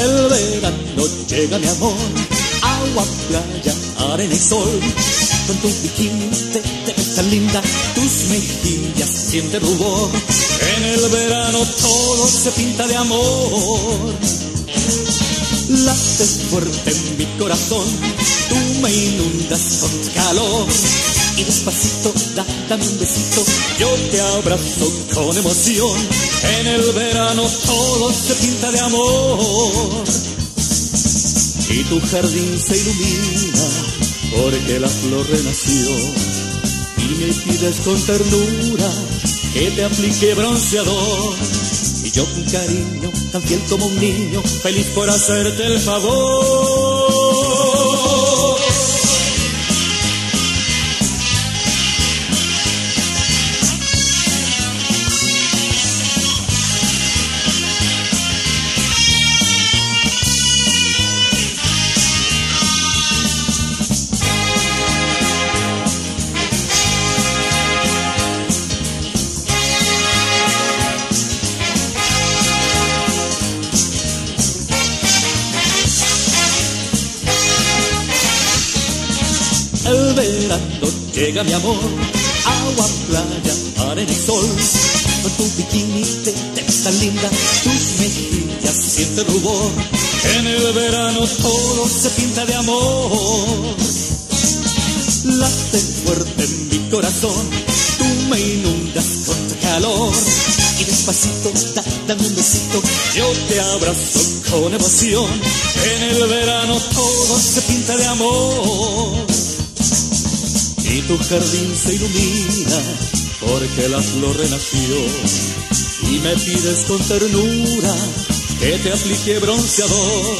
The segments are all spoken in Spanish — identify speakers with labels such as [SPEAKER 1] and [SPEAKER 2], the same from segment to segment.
[SPEAKER 1] El verano llega mi amor, agua, playa, arena y sol. Con tu bikini te, te ves tan linda, tus mejillas sienten rubor. En el verano todo se pinta de amor. Late fuerte en mi corazón, tú me inundas con calor. Y despacito, da, dame un besito, yo te abrazo con emoción. En el verano todo se pinta de amor. Y tu jardín se ilumina porque la flor renació. Y me pides con ternura que te aplique bronceador. Y yo con cariño, tan fiel como un niño, feliz por hacerte el favor. El verano llega mi amor, agua, playa, arena y sol. Con tu bikini te, te ves tan linda, tus mejillas sienten rubor. En el verano todo se pinta de amor. Late fuerte en mi corazón, tú me inundas con tu calor. Y despacito, da, dame un besito, yo te abrazo con emoción. En el verano todo se pinta de amor tu jardín se ilumina porque la flor renació y me pides con ternura que te aplique bronceador.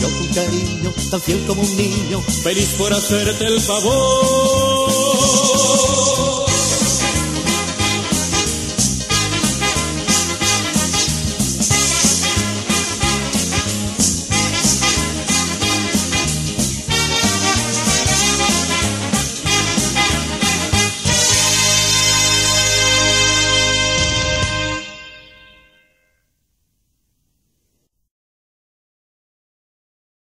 [SPEAKER 1] Yo con cariño tan fiel como un niño feliz por hacerte el favor